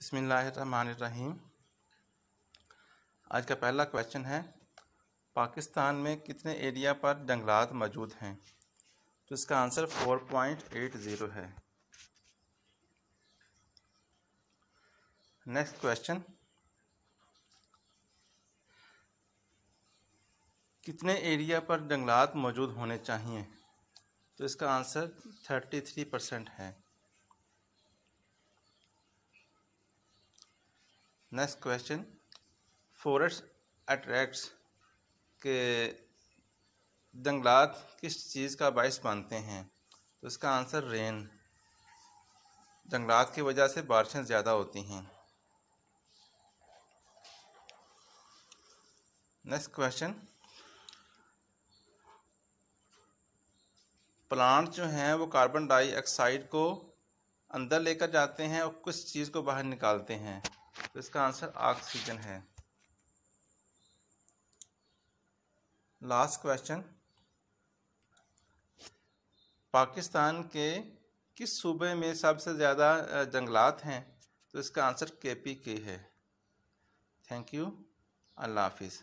बसमीम आज का पहला क्वेश्चन है, पाकिस्तान में कितने एरिया पर जंगलात मौजूद हैं? तो इसका आंसर 4.80 है। नेक्स्ट क्वेश्चन कितने एरिया पर जंगलात मौजूद होने चाहिए? तो इसका आंसर 33 परसेंट है। नेक्स्ट क्वेश्चन फॉरेस्ट अट्रैक्ट्स के जंगलात किस चीज़ का बायस बनते हैं? तो इसका आंसर रेन। जंगलात की वजह से बारिशें ज़्यादा होती हैं। नेक्स्ट क्वेश्चन प्लांट जो हैं वो कार्बन डाइऑक्साइड को अंदर लेकर जाते हैं और किस चीज़ को बाहर निकालते हैं? तो इसका आंसर ऑक्सीजन है। लास्ट क्वेश्चन पाकिस्तान के किस सूबे में सबसे ज़्यादा जंगलात हैं? तो इसका आंसर के पी के है। थैंक यू अल्लाह हाफिज़।